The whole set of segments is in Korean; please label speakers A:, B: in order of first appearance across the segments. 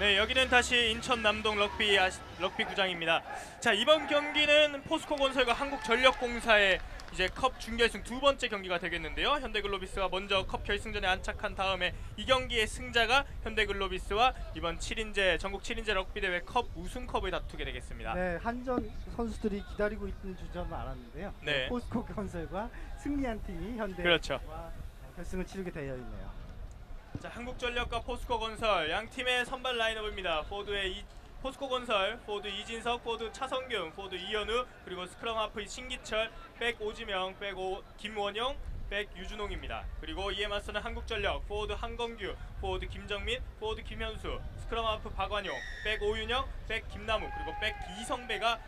A: 네, 여기는 다시 인천 남동 럭비 아시, 럭비 구장입니다. 자, 이번 경기는 포스코 건설과 한국전력공사의 이제 컵 준결승 두 번째 경기가 되겠는데요. 현대글로비스가 먼저 컵 결승전에 안착한 다음에 이 경기의 승자가 현대글로비스와 이번 7인제 전국 7인제 럭비 대회 컵 우승컵을 다투게 되겠습니다.
B: 네, 한전 선수들이 기다리고 있는 주점은 알았는데요.
A: 네.
B: 포스코 건설과 승리한 팀이 현대와
A: 그렇죠.
B: 결승을 치르게 되어 있네요.
A: 자, 한국전력과 포스코 건설 양 팀의 선발 라인업입니다. 포워드의 이, 포스코 건설, 포워드 이진석, 포워드 차성균, 포워드 이현우, 그리고 스크럼 하프 신기철, 백 오지명, 백 오, 김원영, 백 유준홍입니다. 그리고 이에 맞서는 한국전력, 포워드 한건규, 포워드 김정민, 포워드 김현수, 스크럼 하프 박완용, 백 오윤영, 백 김나무, 그리고 백 이성배가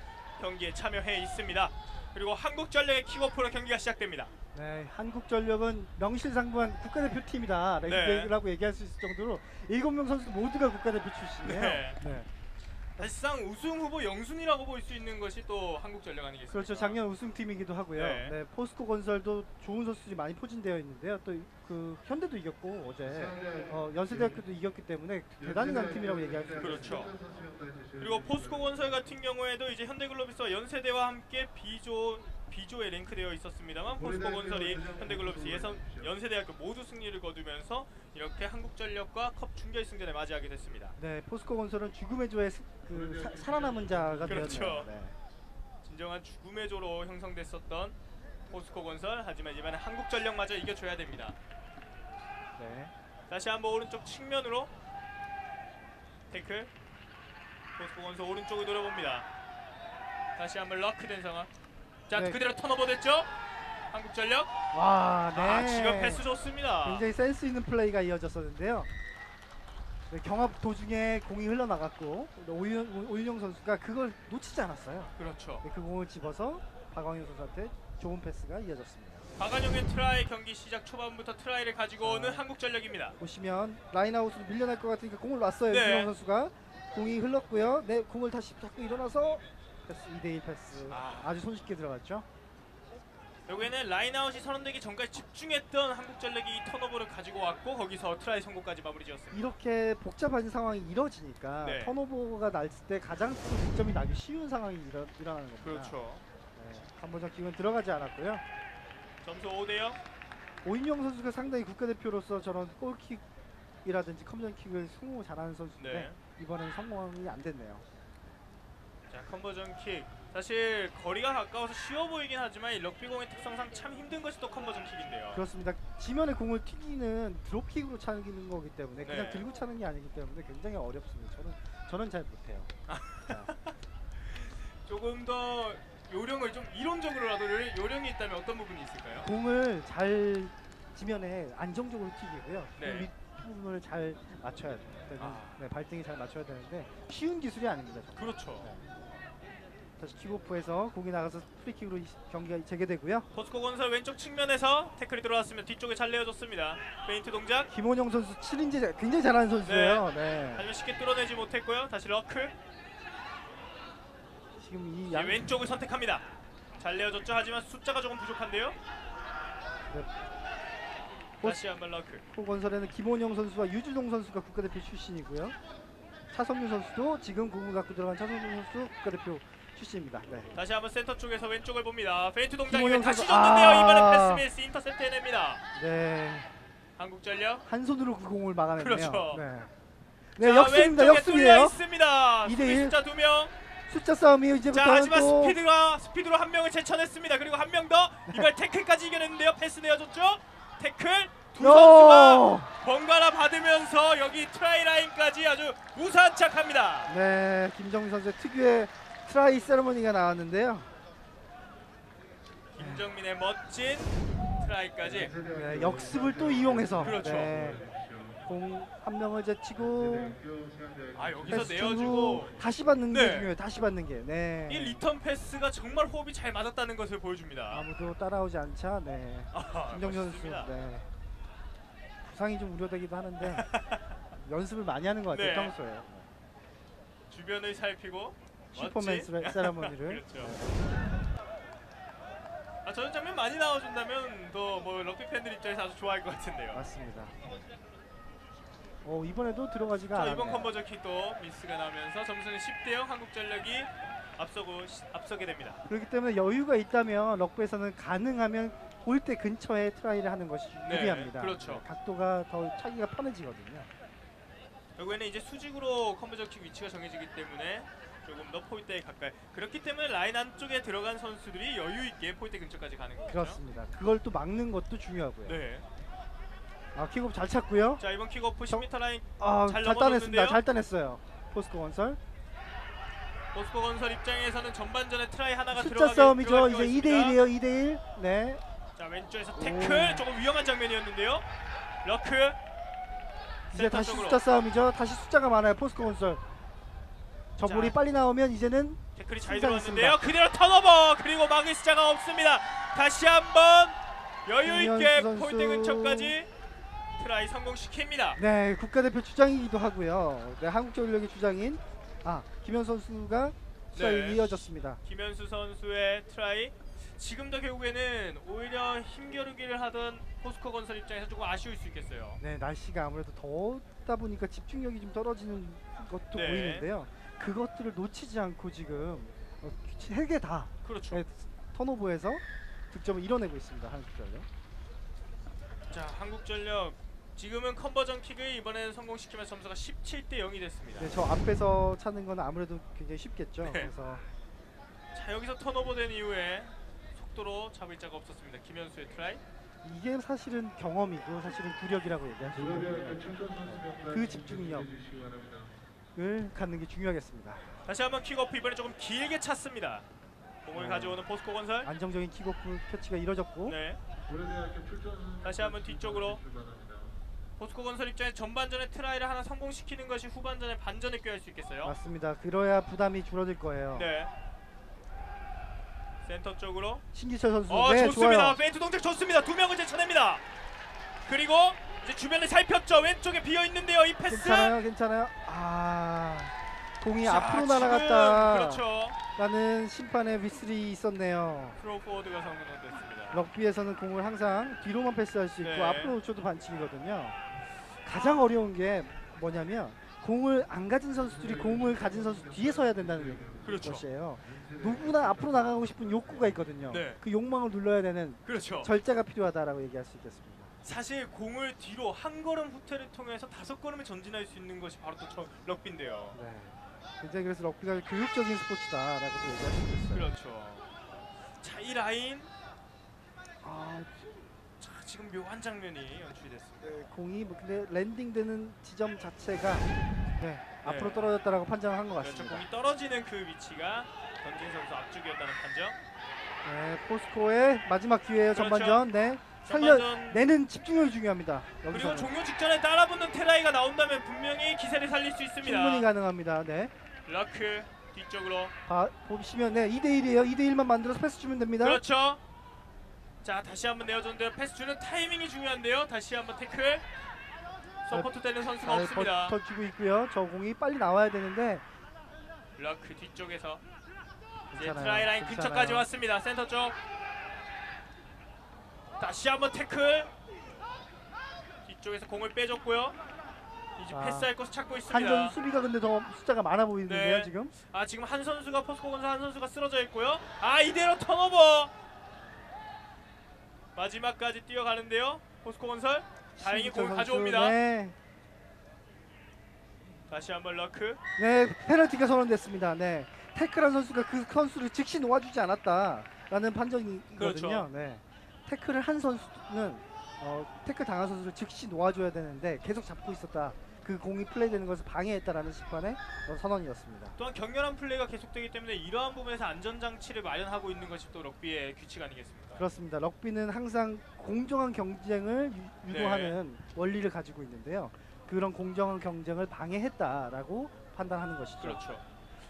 A: 경기에 참여해 있습니다. 그리고 한국전력의 킥오프로 경기가 시작됩니다.
B: 네, 한국전력은 명실상부한 국가대표 팀이다
A: 네.
B: 라고 얘기할 수 있을 정도로 일곱 명 선수 모두가 국가대표 출신이에요.
A: 네.
B: 네.
A: 사실상 우승 후보 영순이라고 볼 수 있는 것이 또 한국전력 아니겠습니까?
B: 그렇죠. 작년 우승팀이기도 하고요.
A: 네.
B: 네. 포스코 건설도 좋은 선수들이 많이 포진되어 있는데요. 또 그 현대도 이겼고 어제 어, 연세대학교도 이겼기 때문에 대단히 강한 팀이라고 얘기할 수 있어요.
A: 그렇죠. 그리고 포스코 건설 같은 경우에도 이제 현대글로비스와 연세대와 함께 비조 비조에 랭크되어 있었습니다만 포스코 건설이 현대글로비스 예선 연세대학교 모두 승리를 거두면서 이렇게 한국전력과 컵 준결승전에 맞이하게 됐습니다.
B: 네, 포스코 건설은 죽음의 조에 스- 그 사- 살아남은 자가
A: 그렇죠.
B: 되었네요. 네.
A: 진정한 죽음의 조로 형성됐었던 포스코 건설 하지만 이번에 한국전력마저 이겨줘야 됩니다.
B: 네.
A: 다시 한번 오른쪽 측면으로 태클 포스코 건설 오른쪽을 노려봅니다 다시 한번 럭크된 상황 자
B: 네.
A: 그대로 턴오버 됐죠 한국전력
B: 와, 네.
A: 아 지금 패스 좋습니다
B: 굉장히 센스 있는 플레이가 이어졌었는데요. 네, 경합 도중에 공이 흘러나갔고 오윤, 오윤영 선수가 그걸 놓치지 않았어요.
A: 그렇죠
B: 네, 그 공을 집어서 박광현 선수한테 좋은 패스가 이어졌습니다.
A: 박완용의 트라이 경기 시작 초반부터 트라이를 가지고 오는
B: 아.
A: 한국전력입니다
B: 보시면 라인아웃으로 밀려날 것 같으니까 공을 놨어요.
A: 네.
B: 윤영 선수가 공이 흘렀고요. 네, 공을 다시 잡고 일어나서 패스 2대1 패스
A: 아.
B: 아주 손쉽게 들어갔죠.
A: 여기에는 라인아웃이 선언되기 전까지 집중했던 한국전력이 이 턴오버를 가지고 왔고 거기서 트라이 성공까지 마무리 지었습니다
B: 이렇게 복잡한 상황이 이뤄지니까
A: 네.
B: 턴오버가 날 때 가장 큰 득점이 나기 쉬운 상황이 일어, 일어나는 겁니다.
A: 그렇죠
B: 네, 한번전 기은 들어가지 않았고요.
A: 점수 5대0
B: 오인영 선수가 상당히 국가대표로서 저런 골킥이라든지 컴전킥을 성공 잘하는 선수인데
A: 네.
B: 이번엔 성공이 안 됐네요.
A: 자 컨버전 킥 사실 거리가 가까워서 쉬워 보이긴 하지만 이 럭비공의 특성상 참 힘든 것이 또 컨버전 킥인데요
B: 그렇습니다. 지면에 공을 튀기는 드롭킥으로 차는 거기 때문에 그냥
A: 네.
B: 들고 차는 게 아니기 때문에 굉장히 어렵습니다. 저는 저는 잘 못해요. 자,
A: 조금 더 요령을 좀 이론적으로라도 요- 요령이 있다면 어떤 부분이 있을까요?
B: 공을 잘 지면에 안정적으로 튀기고요.
A: 네.
B: 그 밑부분을 잘 맞춰야 되는
A: 아.
B: 네, 발등이 잘 맞춰야 되는데 쉬운 기술이 아닙니다. 정말.
A: 그렇죠
B: 다시 킥오프에서 공이 나가서 프리킥으로 이 경기가 재개되고요.
A: 포스코 건설 왼쪽 측면에서 태클이 들어왔으면 뒤쪽에 잘 내어줬습니다 페인트 동작
B: 김원영 선수 7인제 굉장히 잘하는 선수예요. 네.
A: 하지만 쉽게 뚫어내지 못했고요 다시 러크
B: 지금 이 양,
A: 왼쪽을 선택합니다 잘 내어줬죠 하지만 숫자가 조금 부족한데요
B: 네.
A: 다시 한번 러크
B: 포 건설에는 김원영 선수와 유준홍 선수가 국가대표 출신이고요. 차성균 선수도 지금 공을 갖고 들어간 차성균 선수 국가대표 출신입니다. 네.
A: 다시 한번 센터 쪽에서 왼쪽을 봅니다 페인트 동작
B: 김원영
A: 이후에 다시 줬는데요
B: 아.
A: 이번엔 패스미스 인터셉트 해냅니다
B: 네.
A: 한국전력
B: 한 손으로 그 공을 막아냈네요.
A: 그렇죠.
B: 네. 네,
A: 자,
B: 역습입니다. 역습이에요.
A: 있습니다.
B: 2대1.
A: 수비 숫자 두 명.
B: 숫자 싸움이에요.
A: 자
B: 이제부터
A: 하지만
B: 또
A: 스피드가 스피드로 한 명을 제쳐냈습니다. 그리고 한 명 더 이걸 태클까지 이겨냈는데요. 패스 내어줬죠. 태클 두 선수가
B: 요!
A: 번갈아 받으면서 여기 트라이 라인까지 아주 무사 안착합니다.
B: 네, 김정민 선수의 특유의 트라이 세레머니가 나왔는데요.
A: 김정민의 멋진 트라이까지.
B: 네, 역습을 또 이용해서
A: 그렇죠.
B: 공한 명을 제치고
A: 아 여기서
B: 패스
A: 내어주고
B: 주고 다시 받는 게
A: 네.
B: 중요해요. 다시 받는 게. 네.
A: 이 리턴 패스가 정말 호흡이 잘 맞았다는 것을 보여줍니다.
B: 아무도 따라오지 않자. 네.
A: 아,
B: 김정민 선수.
A: 멋있습니다.
B: 네. 부상이 좀 우려되기도 하는데 연습을 많이 하는 것 같아요.
A: 네.
B: 평소에.
A: 주변을 살피고
B: 슈퍼맨 세레머니를.
A: 그렇죠. 아 저런 장면 많이 나와준다면 또 뭐 럭비 팬들 입장에서 아주 좋아할 것 같은데요.
B: 맞습니다. 어, 이번에도 들어가지가
A: 자
B: 않았네요.
A: 이번 컨버전 킥도 미스가 나면서 점수는 10대 0 한국전력이 앞서고 시- 앞서게 됩니다.
B: 그렇기 때문에 여유가 있다면 럭비에서는 가능하면 골대 근처에 트라이를 하는 것이
A: 네,
B: 유리합니다.
A: 그렇죠.
B: 네, 각도가 더 차기가 편해지거든요.
A: 결국에는 이제 수직으로 컨버전 킥 위치가 정해지기 때문에 조금 더 포인트에 가까이 그렇기 때문에 라인 안쪽에 들어간 선수들이 여유 있게 포인트 근처까지 가는 거죠.
B: 그렇습니다. 그걸 또 막는 것도 중요하고요.
A: 네.
B: 아, 킥업 잘 찼고요.
A: 자 이번
B: 저-
A: 10m 라인
B: 아,
A: 잘
B: 잘 따냈습니다. 잘 따냈어요. 포스코 건설.
A: 포스코 건설 입장에서는 전반전에 트라이 하나가 들어가게
B: 싸움이죠. 이제
A: 필요가
B: 2대
A: 있습니다.
B: 1이에요. 2대 1. 네.
A: 자 왼쪽에서
B: 오.
A: 태클 조금 위험한 장면이었는데요. 러크
B: 이제 다시. 숫자 싸움이죠. 다시 숫자가 많아요. 포스코 건설. 볼이 빨리 나오면 이제는
A: 태클이 잘. 들어왔는데요. 그대로 턴오버 그리고 막을 숫자가 없습니다. 다시 한번 여유 있게 포인트. 근처까지 트라이 성공시킵니다.
B: 네 국가대표 주장이기도 하고요. 네, 한국전력의 주장인 아 김현수 선수가
A: 네.
B: 이어졌습니다.
A: 김현수 선수의 트라이 지금도 결국에는 오히려 힘겨루기를 하던 포스코 건설 입장에서 조금 아쉬울 수 있겠어요.
B: 네 날씨가 아무래도 덥다 보니까 집중력이 좀 떨어지는 것도
A: 네.
B: 보이는데요. 그것들을 놓치지 않고 지금 어, 세개 다
A: 그렇죠.
B: 네, 턴오버에서 득점을 이뤄내고 있습니다. 한국전력.
A: 자 한국전력 지금은 컨버전 킥을 이번에는 성공시키면서 점수가 17대 0이 됐습니다.
B: 네, 저 앞에서 차는 건 아무래도 굉장히 쉽겠죠.
A: 네.
B: 그래서
A: 자 여기서 턴오버 된 이후에 속도로 잡을 자가 없었습니다. 김현수의 트라이.
B: 이게 사실은 경험이고 사실은 구력이라고 수 있거든요. 그 집중력 을 갖는 게 중요하겠습니다.
A: 다시 한번 킥오프 이번에 조금 길게 찼습니다. 공을
B: 어.
A: 가져오는 포스코 건설.
B: 안정적인 킥오프 캐치가 이뤄졌고
A: 네. 다시 한번 뒤쪽으로. 포스코 건설 입장에 전반전에 트라이를 하나 성공시키는 것이 후반전에 반전을 꾀할 수 있겠어요.
B: 맞습니다. 그래야 부담이 줄어들 거예요.
A: 네. 센터 쪽으로.
B: 신기철 선수
A: 어
B: 네,
A: 좋습니다.
B: 좋아요.
A: 페인트 동작 좋습니다. 두 명을 제쳐냅니다. 그리고 이제 주변을 살폈죠. 왼쪽에 비어 있는데요. 이 패스.
B: 괜찮아요, 괜찮아요. 아 공이
A: 자,
B: 앞으로
A: 지금
B: 날아갔다라는
A: 그렇죠.
B: 심판의 휘슬이 있었네요.
A: throw forward가 성공됐습니다.
B: 럭비에서는 공을 항상 뒤로만 패스할 수 있고
A: 네.
B: 앞으로 놓쳐도 반칙이거든요. 가장 어려운 게 뭐냐면 공을 안 가진 선수들이 공을 가진 선수 뒤에 서야 된다는
A: 그렇죠.
B: 것이에요. 누구나 앞으로 나가고 싶은 욕구가 있거든요.
A: 네.
B: 그 욕망을 눌러야 되는
A: 그렇죠.
B: 절제가 필요하다라고 얘기할 수 있겠습니다.
A: 사실 공을 뒤로 한 걸음 후퇴를 통해서 다섯 걸음을 전진할 수 있는 것이 바로 또 저 럭비인데요.
B: 네. 굉장히 그래서 럭비가 교육적인 스포츠다라고도 얘기할 수 있어요.
A: 그렇죠. 자, 이 라인
B: 아,
A: 자, 지금 묘한 장면이 연출이 됐습니다.
B: 네, 공이 뭐 근데 랜딩되는 지점 자체가 네, 앞으로 떨어졌다라고 판정을 한것
A: 그렇죠.
B: 같습니다.
A: 공이 떨어지는 그 위치가 던진 선수 앞쪽이었다는 판정.
B: 네, 포스코의 마지막 기회예요
A: 그렇죠.
B: 전반전. 네, 살려
A: 전반전
B: 내는 집중력이 중요합니다.
A: 그리고
B: 여기서
A: 종료 직전에 따라붙는 테라이가 나온다면 분명히 기세를 살릴 수 있습니다.
B: 충분히 가능합니다. 네,
A: 럭크 뒤쪽으로
B: 봐, 보시면 네, 2대 1이에요. 2대 1만 만들어서 패스 주면 됩니다.
A: 그렇죠. 자 다시 한번 내어줬는데요. 패스 주는 타이밍이 중요한데요. 다시 한번 태클. support 되는 선수가
B: 잘
A: 없습니다.
B: 버텨주고 있고요. 저 공이 빨리 나와야 되는데
A: ruck 뒤쪽에서 이제. 트라이 라인
B: 괜찮아요.
A: 근처까지 왔습니다. 센터 쪽. 다시 한번 태클. 뒤쪽에서 공을 빼줬고요. 이제
B: 아,
A: 패스할 곳을 찾고
B: 한전
A: 있습니다.
B: 수비가 근데 더 숫자가 많아 보이는데요
A: 네.
B: 지금.
A: 아 지금 한 선수가 포스코 건설 한 선수가 쓰러져 있고요. 아 이대로 턴오버. 마지막까지 뛰어가는데요. 포스코 건설 다행히 공을
B: 선수,
A: 가져옵니다.
B: 네.
A: 다시 한번 럭크.
B: 네, 페널티가 선언됐습니다. 네. 태클한 선수가 그 선수를 즉시 놓아주지 않았다라는 판정이거든요.
A: 그렇죠.
B: 네. 태클을 한 선수는 어, 태클 당한 선수를 즉시 놓아줘야 되는데 계속 잡고 있었다. 그 공이 플레이되는 것을 방해했다라는 심판의 어, 선언이었습니다.
A: 또한 격렬한 플레이가 계속되기 때문에 이러한 부분에서 안전 장치를 마련하고 있는 것이 또 럭비의 규칙 아니겠습니까?
B: 그렇습니다. 럭비는 항상 공정한 경쟁을 유,
A: 네.
B: 유도하는 원리를 가지고 있는데요. 그런 공정한 경쟁을 방해했다라고 판단하는 것이죠.
A: 그렇죠.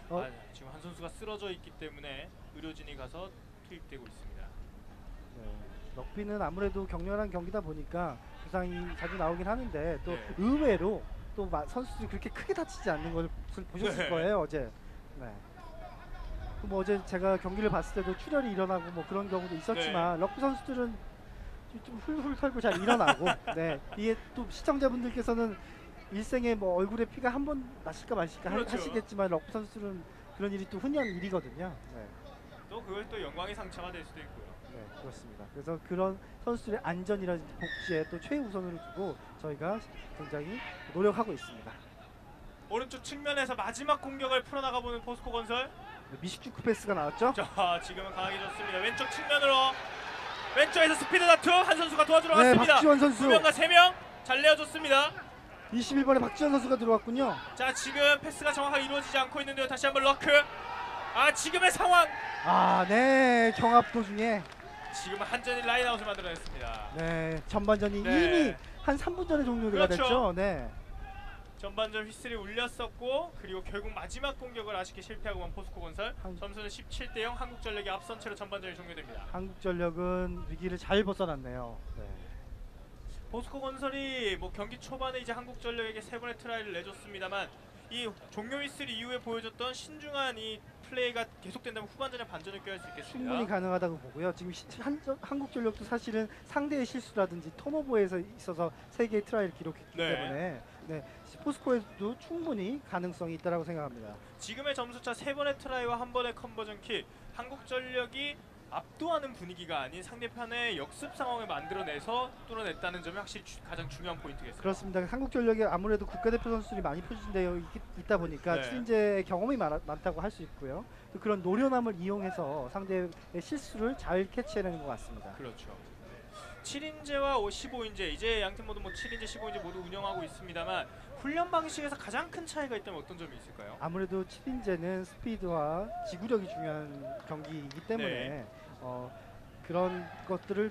B: 어?
A: 아, 지금 한 선수가 쓰러져 있기 때문에 의료진이 가서 투입되고 있습니다.
B: 네. 럭비는 아무래도 격렬한 경기다 보니까 부상이 자주 나오긴 하는데 또
A: 네.
B: 의외로 또 마- 선수들이 그렇게 크게 다치지 않는 것을 보셨을
A: 네.
B: 거예요 어제. 네. 또뭐 어제 제가 경기를 봤을 때도 출혈이 일어나고 뭐 그런 경우도 있었지만
A: 네.
B: 럭비 선수들은 좀- 좀 훌훌 털고 잘 일어나고 네 이게 또 시청자분들께서는 일생에 뭐 얼굴에 피가 한번 나실까 마실까 하-
A: 그렇죠.
B: 하시겠지만 럭비 선수는 그런 일이 또 흔한 일이거든요. 네.
A: 또 그걸 또 영광의 상처가 될 수도 있고요.
B: 네, 그렇습니다. 그래서 그런 선수들의 안전이라든지 복지에 또 최우선으로 두고 저희가 굉장히 노력하고 있습니다.
A: 오른쪽 측면에서 마지막 공격을 풀어나가 보는 포스코 건설.
B: 네, 미식축구 패스가 나왔죠?
A: 자, 지금은 강하게 좋습니다. 왼쪽 측면으로 왼쪽에서 스피드 다툼 한 선수가 도와주러
B: 네,
A: 갔습니다.
B: 박지원
A: 두
B: 선수
A: 명과 세 명 잘 내어줬습니다.
B: 21번에 박지원 선수가 들어왔군요.
A: 자, 지금 패스가 정확하게 이루어지지 않고 있는데요. 다시 한번 ruck. 아, 지금의 상황.
B: 아, 네, 경합 도중에
A: 지금은 한전이 라인아웃을 만들어냈습니다.
B: 네, 전반전이
A: 네.
B: 이미 한 3분 전에 종료가
A: 그렇죠.
B: 됐죠. 네.
A: 전반전 휘슬이 울렸었고 그리고 결국 마지막 공격을 아쉽게 실패하고만 포스코 건설
B: 한-
A: 점수는 17대 0 한국전력이 앞선 채로 전반전이 종료됩니다.
B: 한국전력은 위기를 잘 벗어났네요. 네.
A: 포스코 건설이 뭐 경기 초반에 이제 한국전력에게 세 번의 트라이를 내줬습니다만 이 종료 휘슬 이후에 보여줬던 신중한 이 플레이가 계속된다면 후반전에 반전을 꾀할 수 있겠습니다.
B: 충분히 가능하다고 보고요. 지금 시, 한, 한국전력도 사실은 상대의 실수라든지 턴오버에서 있어서 세 개의 트라이를 기록했기
A: 네.
B: 때문에 네, 포스코에도 충분히 가능성이 있다고 생각합니다.
A: 지금의 점수차 세 번의 트라이와 한 번의 conversion 킥 한국전력이 압도하는 분위기가 아닌 상대편의 역습 상황을 만들어내서 뚫어냈다는 점이 확실히 주- 가장 중요한 포인트겠습니다.
B: 그렇습니다. 한국전력이 아무래도 국가대표 선수들이 많이 포진되어 있, 다 보니까
A: 네.
B: 추진제의 경험이 많, 많다고 할 수 있고요. 또 그런 노련함을 이용해서 상대의 실수를 잘 캐치해내는 것 같습니다.
A: 그렇죠. 7인제와 15인제 이제 양팀 모두 뭐 7인제, 15인제 모두 운영하고 있습니다만 훈련 방식에서 가장 큰 차이가 있다면 어떤 점이 있을까요?
B: 아무래도 7인제는 스피드와 지구력이 중요한 경기이기 때문에
A: 네.
B: 어, 그런 것들을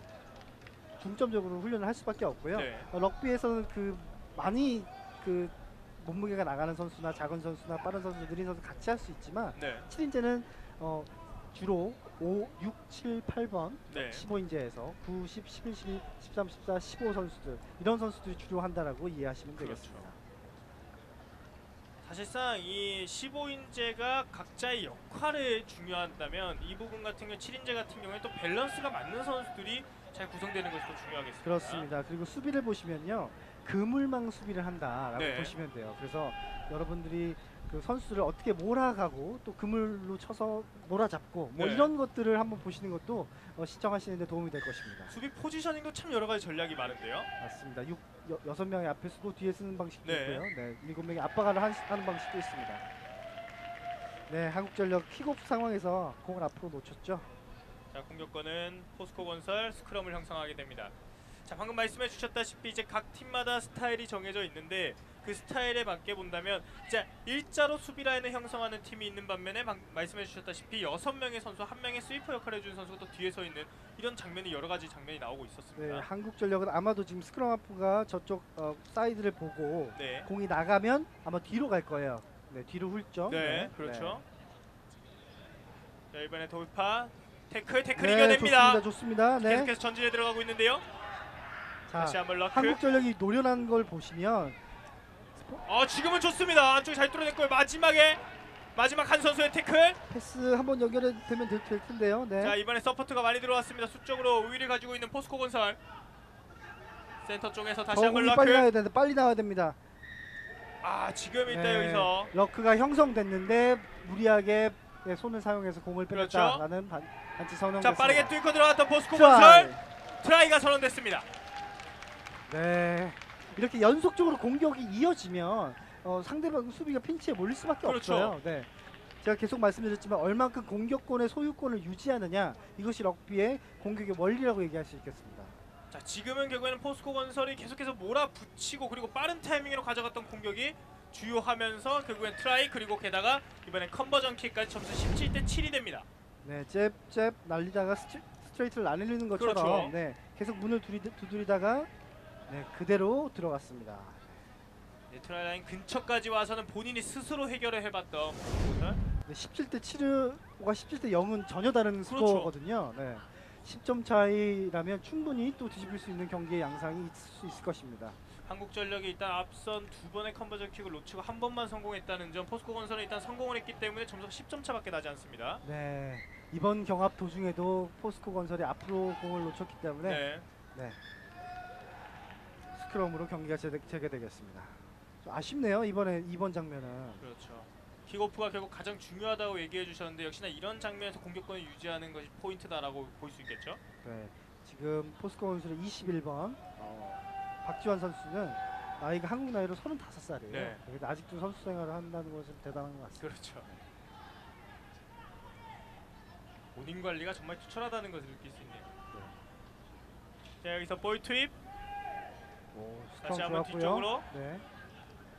B: 중점적으로 훈련을 할 수밖에 없고요.
A: 네.
B: 어, 럭비에서는 그 많이 그 몸무게가 나가는 선수나 작은 선수나 빠른 선수, 느린 선수 같이 할 수 있지만
A: 네.
B: 7인제는 어, 주로 5, 6, 7, 8번
A: 네.
B: 15인제에서 9, 10, 11, 12, 13, 14, 15 선수들 이런 선수들이 주로 한다라고 이해하시면
A: 그렇죠.
B: 되겠습니다.
A: 사실상 이 15인제가 각자의 역할을 중요한다면 이 부분 같은 경우 7인제 같은 경우에 또 밸런스가 맞는 선수들이 잘 구성되는 것이 또 중요하겠습니다.
B: 그렇습니다. 그리고 수비를 보시면요. 그물망 수비를 한다라고
A: 네.
B: 보시면 돼요. 그래서 여러분들이 그 선수를 어떻게 몰아가고 또 그물로 쳐서 몰아잡고 뭐
A: 네.
B: 이런 것들을 한번 보시는 것도 어, 시청하시는 데 도움이 될 것입니다.
A: 수비 포지셔닝도 참 여러 가지 전략이 많은데요.
B: 맞습니다. 6, 여, 여섯 명의 앞에 쓰고 뒤에 쓰는 방식도
A: 네.
B: 있고요. 네, 일곱 명의 압박을 한, 하는 방식도 있습니다. 네, 한국전력 킥오프 상황에서 공을 앞으로 놓쳤죠.
A: 자 공격권은 포스코 건설 스크럼을 형성하게 됩니다. 자 방금 말씀해 주셨다시피 이제 각 팀마다 스타일이 정해져 있는데 그 스타일에 맞게 본다면 이제 일자로 수비 라인을 형성하는 팀이 있는 반면에 방, 말씀해 주셨다시피 여섯 명의 선수 한 명의 스위퍼 역할을 해주는 선수가 또 뒤에 서 있는 이런 장면이 여러 가지 장면이 나오고
B: 네,
A: 있었습니다.
B: 한국전력은 아마도 지금 스크럼 하프가 저쪽 어, 사이드를 보고
A: 네,
B: 공이 나가면 아마 뒤로 갈 거예요. 네, 뒤로 훑죠.
A: 네, 그렇죠. 자 이번에 돌파 태클 태클
B: 네,
A: 이겨냅니다.
B: 좋습니다. 좋습니다. 네.
A: 계속해서 전진해 들어가고 있는데요.
B: 자,
A: 다시 한번 ruck.
B: 한국전력이 노련한 걸 보시면
A: 어 지금은 좋습니다. 안쪽에 잘 뚫어냈고요. 마지막에 마지막 한 선수의 태클.
B: 패스 한번 연결되면 될, 될 텐데요. 네.
A: 자 이번에 support가 많이 들어왔습니다. 수적으로 우위를 가지고 있는 포스코 건설. 센터 쪽에서 다시
B: 저
A: 한번
B: 공이 빨리
A: ruck.
B: 나와야 되는데 빨리 나와야 됩니다.
A: 아 지금 일단
B: 네,
A: 여기서
B: ruck가 형성됐는데 무리하게 네, 손을 사용해서 공을
A: 그렇죠.
B: 빼냈다라는 반, 반칙 선언.
A: 자 빠르게 뚫고 들어갔던 포스코
B: 트라이.
A: 건설 트라이가 선언됐습니다.
B: 네. 이렇게 연속적으로 공격이 이어지면 어, 상대방 수비가 핀치에 몰릴 수밖에
A: 그렇죠.
B: 없어요. 네. 제가 계속 말씀드렸지만 얼만큼 공격권의 소유권을 유지하느냐 이것이 럭비의 공격의 원리라고 얘기할 수 있겠습니다.
A: 자 지금은 결국에는 포스코 건설이 계속해서 몰아붙이고 그리고 빠른 타이밍으로 가져갔던 공격이 주효하면서 결국엔 트라이 그리고 게다가 이번엔 conversion 킥까지 점수 17대 7이 됩니다.
B: 네, 잽잽 날리다가 스트, 스트레이트를 안 흘리는 것처럼
A: 그렇죠.
B: 네, 계속 문을 두리, 두드리다가 네, 그대로 들어갔습니다.
A: 네, 트라이 라인 근처까지 와서는 본인이 스스로 해결을 해봤던 건설.
B: 네, 17대 7과 17대 0은 전혀 다른
A: 그렇죠.
B: 스코어거든요. 네. 10점 차이라면 충분히 또 뒤집을 수 있는 경기의 양상이 있을 수 있을 것입니다.
A: 한국전력이 일단 앞선 두 번의 conversion 킥을 놓치고 한 번만 성공했다는 점 포스코 건설은 일단 성공을 했기 때문에 점수가 10점 차밖에 나지 않습니다.
B: 네. 이번 경합 도중에도 포스코 건설이 앞으로 공을 놓쳤기 때문에
A: 네.
B: 스크럼으로 경기가 재, 재개되겠습니다. 아쉽네요 이번에 이번 장면은.
A: 그렇죠. 킥오프가 결국 가장 중요하다고 얘기해 주셨는데 역시나 이런 장면에서 공격권을 유지하는 것이 포인트다라고 볼 수 있겠죠.
B: 네. 지금 포스코 원술의 21번 어, 박지환 선수는 나이가 한국 나이로 35살이에요.
A: 네.
B: 그래서 아직도 선수 생활을 한다는 것은 대단한 것 같습니다.
A: 그렇죠. 본인 관리가 정말 투철하다는 것을 느낄 수 있네요. 자 여기서 볼 투입.
B: 오,
A: 다시 한번
B: 좋았고요.
A: 뒤쪽으로.
B: 네.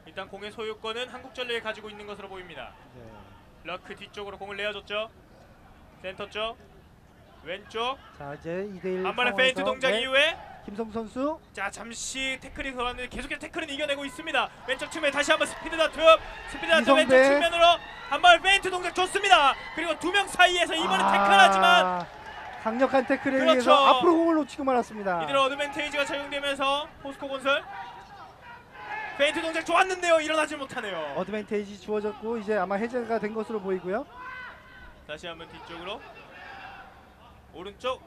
A: 일단 공의 소유권은 한국전력이 가지고 있는 것으로 보입니다.
B: 네.
A: ruck 뒤쪽으로 공을 내어줬죠. 센터 쪽 왼쪽
B: 자 이제 2대1
A: 한 번의 페인트 동작 이후에
B: 김성수 선수
A: 자 잠시 태클이 돌았는데 계속해서 태클은 이겨내고 있습니다. 왼쪽 측면 다시 한번 스피드 다툼 스피드 다툼
B: 이성배.
A: 왼쪽 측면으로 한번 페인트 동작 좋습니다. 그리고 두 명 사이에서 이번에
B: 아,
A: 태클하지만
B: 강력한 태클에
A: 그렇죠.
B: 의해서 앞으로 공을 놓치고 말았습니다.
A: 이대로 어드밴티지가 적용되면서 포스코 건설 페인트 동작 좋았는데요. 일어나지 못하네요.
B: 어드밴티지 주어졌고 이제 아마 해제가 된 것으로 보이고요.
A: 다시 한번 뒤쪽으로 오른쪽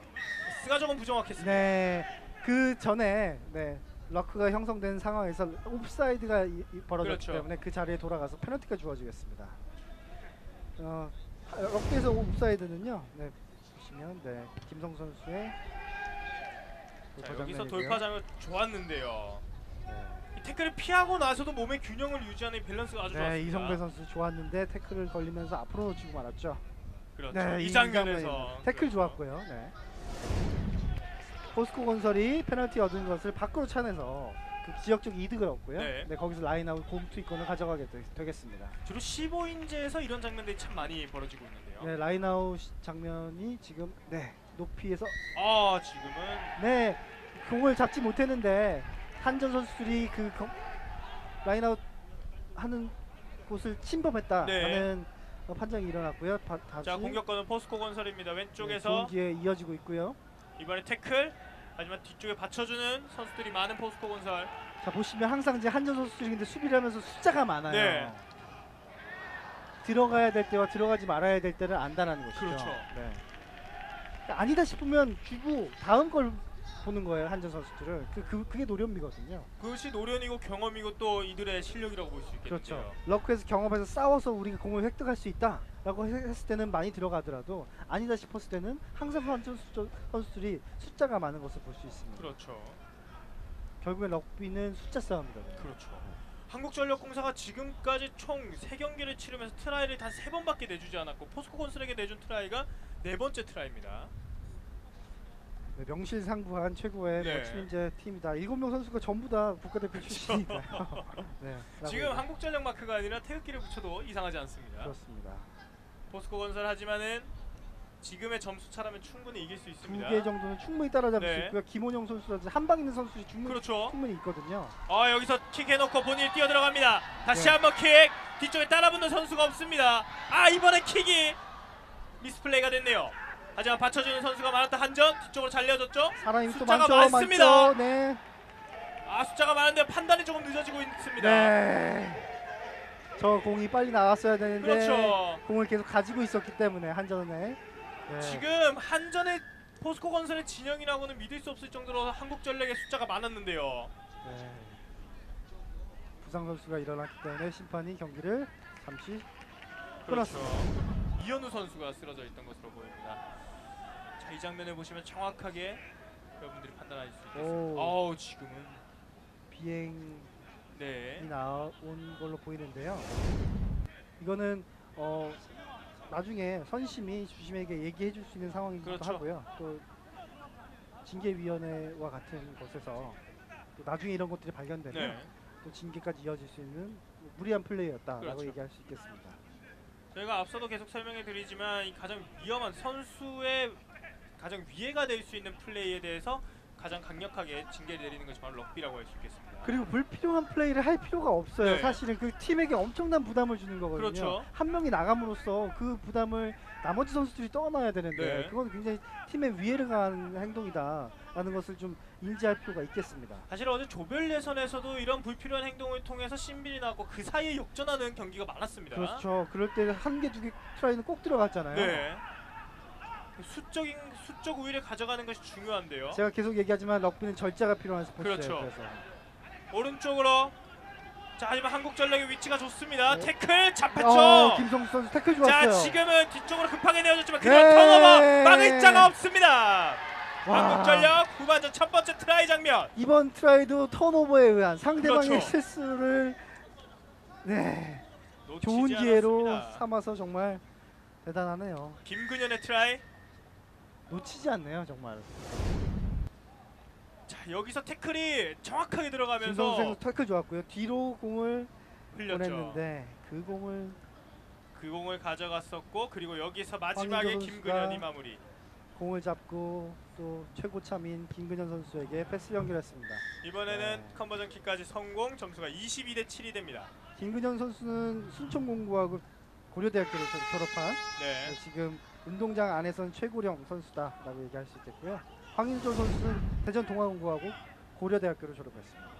A: 패스가 조금 부정확했습니다.
B: 네, 그 전에 네 ruck가 형성된 상황에서 오프사이드가 이- 이- 벌어졌기
A: 그렇죠.
B: 때문에 그 자리에 돌아가서 페널티가 주어지겠습니다. 어, ruck에서 오프사이드는요. 네, 보시면 네 김성 선수의
A: 자,
B: 돌파
A: 여기서
B: 장면이고요.
A: 돌파 장면 좋았는데요.
B: 네,
A: 이 태클을 피하고 나서도 몸의 균형을 유지하는 밸런스가 아주
B: 네
A: 좋았습니다.
B: 이성배 선수 좋았는데 태클을 걸리면서 앞으로 놓치고 말았죠.
A: 그렇죠.
B: 네,
A: 이 장면에서
B: 장면입니다. 태클
A: 그렇죠.
B: 좋았고요. 네. 포스코 건설이 페널티 얻은 것을 밖으로 차내서 그 지역적 이득을 얻고요.
A: 네.
B: 네. 거기서 라인아웃 공 투입권을 가져가게 되, 겠습니다
A: 주로 15인제에서 이런 장면들이 참 많이 벌어지고 있는데요.
B: 네, 라인아웃 장면이 지금 네 높이에서
A: 아 지금은
B: 네 공을 잡지 못했는데 한전 선수들이 그 거- 라인아웃 하는 곳을 침범했다라는 어, 판정이 일어났고요. 바, 다시
A: 자 공격권은 포스코 건설입니다.
B: 네,
A: 왼쪽에서
B: 좋은 기회 이어지고 있고요.
A: 이번에 태클 하지만 뒤쪽에 받쳐주는 선수들이 많은 포스코 건설.
B: 자 보시면 항상 이제 한전 선수들이 근데 수비를 하면서 숫자가 많아요.
A: 네.
B: 들어가야 될 때와 들어가지 말아야 될 때를 안다는 것이죠.
A: 그렇죠.
B: 네. 아니다 싶으면 주고 다음 걸 보는 거예요 한전 선수들은. 그, 그 그게 노련미거든요.
A: 그것이 노련이고 경험이고 또 이들의 실력이라고 볼 수 있겠는데요.
B: 그렇죠. ruck에서 경합해서 싸워서 우리가 공을 획득할 수 있다라고 해- 했을 때는 많이 들어가더라도 아니다 싶었을 때는 항상 한전 수- 선수들이 숫자가 많은 것을 볼 수 있습니다.
A: 그렇죠.
B: 결국엔 럭비는 숫자 싸움이거든요.
A: 그렇죠. 한국전력공사가 지금까지 총 3경기를 치르면서 트라이를 단 3번밖에 내주지 않았고 포스코 건설에게 내준 트라이가 네 번째 트라이입니다.
B: 네, 명실상부한 최고의
A: 네.
B: 뭐 칠인제 팀이다. 일곱 명 선수가 전부 다 국가대표 출신이니까요. 네,
A: 지금 한국전력 마크가 아니라 태극기를 붙여도 이상하지 않습니다.
B: 그렇습니다.
A: 포스코 건설 하지만은 지금의 점수 차라면 충분히 이길
B: 수두
A: 있습니다.
B: 개 정도는 충분히 따라잡을
A: 네.
B: 수 있고요. 김원영 선수라든지 한방 있는 선수들이 충분히,
A: 그렇죠.
B: 충분히 있거든요.
A: 아 여기서 킥 해놓고 본인이 뛰어 들어갑니다. 다시
B: 네.
A: 한번 킥. 뒤쪽에 따라붙는 선수가 없습니다. 아 이번에 킥이 미스플레이가 됐네요. 하지만 받쳐주는 선수가 많았다 한전 뒤쪽으로 잘려졌죠.
B: 사람이 또
A: 숫자가
B: 많죠,
A: 많습니다.
B: 많죠. 네,
A: 아 숫자가 많은데 판단이 조금 늦어지고 있습니다.
B: 네. 저 공이 빨리 나왔어야 되는데
A: 그렇죠.
B: 공을 계속 가지고 있었기 때문에 한전에 네.
A: 지금 한전의 포스코 건설의 진영이라고는 믿을 수 없을 정도로 한국 전력의 숫자가 많았는데요.
B: 네. 부상 선수가 일어났기 때문에 심판이 경기를 잠시
A: 그렇죠. 이현우 선수가 쓰러져 있던 것으로 보입니다. 자, 이 장면을 보시면 정확하게 여러분들이 판단하실 수 있겠습니다.
B: 오.
A: 어우, 지금은
B: 비행이
A: 네.
B: 나온 걸로 보이는데요. 이거는 어 나중에 선심이 주심에게 얘기해 줄 수 있는 상황이기도
A: 그렇죠.
B: 하고요. 또 징계위원회와 같은 곳에서 또 나중에 이런 것들이 발견되면
A: 네.
B: 또 징계까지 이어질 수 있는 무리한 플레이였다라고
A: 그렇죠.
B: 얘기할 수 있겠습니다.
A: 저희가 앞서도 계속 설명해 드리지만 이 가장 위험한 선수의 가장 위해가 될 수 있는 플레이에 대해서 가장 강력하게 징계를 내리는 것이 바로 럭비라고 할 수 있겠습니다.
B: 그리고 불필요한 플레이를 할 필요가 없어요.
A: 네.
B: 사실은 그 팀에게 엄청난 부담을 주는 거거든요.
A: 그렇죠.
B: 한 명이 나감으로써 그 부담을 나머지 선수들이 떠나야 되는데
A: 네.
B: 그건 굉장히 팀의 위해를 가한 행동이다라는 것을 좀 인지할 필요가 있겠습니다.
A: 사실 어제 조별 예선에서도 이런 불필요한 행동을 통해서 신빈이 나왔고 그 사이에 역전하는 경기가 많았습니다.
B: 그렇죠. 그럴 때 한 개 두 개 트라이는 꼭 들어갔잖아요.
A: 네. 수적인 수적 우위를 가져가는 것이 중요한데요.
B: 제가 계속 얘기하지만 럭비는 절제가 필요한 스포츠예요.
A: 그렇죠.
B: 그래서
A: 오른쪽으로 자 하지만 한국전력의 위치가 좋습니다.
B: 네.
A: 태클 잡혔죠.
B: 어, 김성수 선수 태클 좋았어요.
A: 자 지금은 뒤쪽으로 급하게 내어줬지만
B: 네.
A: 그런 턴오버 막을 자가 없습니다.
B: 와.
A: 한국전력 후반전 첫 번째 트라이 장면.
B: 이번 트라이도 턴오버에 의한 상대방의
A: 그렇죠.
B: 실수를 네 좋은 기회로
A: 않았습니다.
B: 삼아서 정말 대단하네요.
A: 김근현의 트라이.
B: 놓치지 않네요 정말.
A: 자 여기서 태클이 정확하게 들어가면서
B: 선수 태클 좋았고요. 뒤로 공을
A: 흘렸죠.
B: 보냈는데 그 공을
A: 그 공을 가져갔었고 그리고 여기서 마지막에 김근현이 마무리.
B: 공을 잡고 또 최고참인 김근현 선수에게 패스 연결했습니다.
A: 이번에는
B: 네.
A: 컨버전 킥까지 성공. 점수가 22 대 7이 됩니다.
B: 김근현 선수는 순천공고하고 고려대학교를 졸- 졸업한
A: 네.
B: 지금 운동장 안에서는 최고령 선수다라고 얘기할 수 있겠고요. 황인조 선수는 대전 동아공고하고 고려대학교를 졸업했습니다.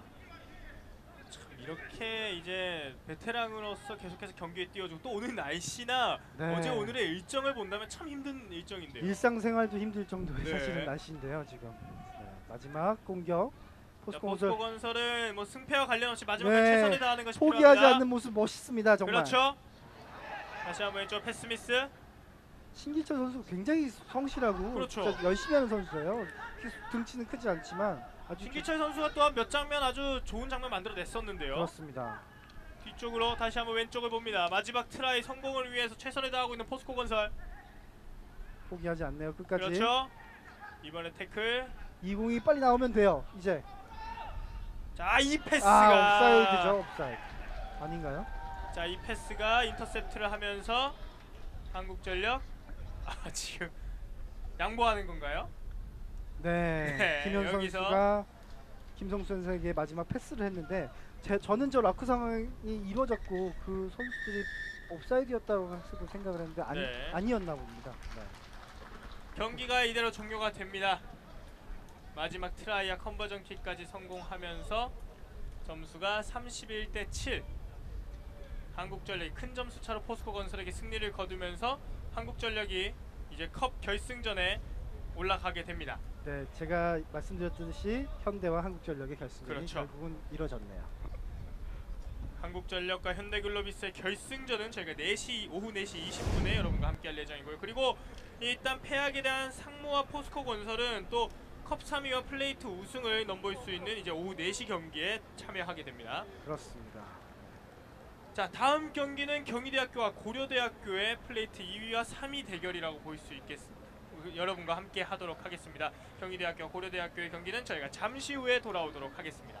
A: 참 이렇게 이제 베테랑으로서 계속해서 경기에 뛰어주고 또 오늘 날씨나
B: 네.
A: 어제 오늘의 일정을 본다면 참 힘든 일정인데요.
B: 일상생활도 힘들 정도의
A: 네.
B: 사실은 날씨인데요 지금 네, 마지막 공격
A: 자,
B: 포스코
A: 포스코
B: 건설
A: 건설은 뭐 승패와 관련 없이 마지막에
B: 네.
A: 최선을 다하는 것이
B: 포기하지
A: 필요합니다.
B: 않는 모습 멋있습니다 정말
A: 그렇죠. 다시 한번 왼쪽 패스미스.
B: 신기철 선수 굉장히 성실하고
A: 그렇죠.
B: 진짜 열심히 하는 선수예요 키- 등치는 크지 않지만 아주
A: 신기철 선수가 또한 몇 장면 아주 좋은 장면 만들어 냈었는데요.
B: 그렇습니다
A: 뒤쪽으로 다시 한번 왼쪽을 봅니다. 마지막 트라이 성공을 위해서 최선을 다하고 있는 포스코 건설.
B: 포기하지 않네요 끝까지
A: 그렇죠. 이번에 태클.
B: 이 공이 빨리 나오면 돼요 이제
A: 자, 이 패스가
B: 아 옵사이드죠 옵사이드 아닌가요?
A: 자, 이 패스가 인터셉트를 하면서 한국전력 아, 지금 양보하는 건가요?
B: 네,
A: 네,
B: 김현
A: 여기서-
B: 선수가 김성수 선수에게 마지막 패스를 했는데 제, 저는 저 ruck 상황이 이루어졌고 그 선수들이 옵사이드였다고 생각을 했는데 아니,
A: 네.
B: 아니었나 봅니다. 네.
A: 경기가 이대로 종료가 됩니다. 마지막 트라이와 컨버전 킥까지 성공하면서 점수가 31대 7. 한국전력이 큰 점수 차로 포스코 건설에게 승리를 거두면서 한국전력이 이제 컵 결승전에 올라가게 됩니다.
B: 네, 제가 말씀드렸듯이 현대와 한국전력의 결승전이
A: 그렇죠.
B: 결국은 이루어졌네요.
A: 한국전력과 현대글로비스의 결승전은 저희가 4시 오후 4시 20분에 여러분과 함께 할 예정이고요. 그리고 일단 패하게 된 상무와 포스코 건설은 또 컵 3위와 플레이트 우승을 넘볼 수 있는 이제 오후 4시 경기에 참여하게 됩니다.
B: 그렇습니다.
A: 자 다음 경기는 경희대학교와 고려대학교의 플레이트 2위와 3위 대결이라고 볼 수 있겠습니다. 여러분과 함께 하도록 하겠습니다. 경희대학교 고려대학교의 경기는 저희가 잠시 후에 돌아오도록 하겠습니다.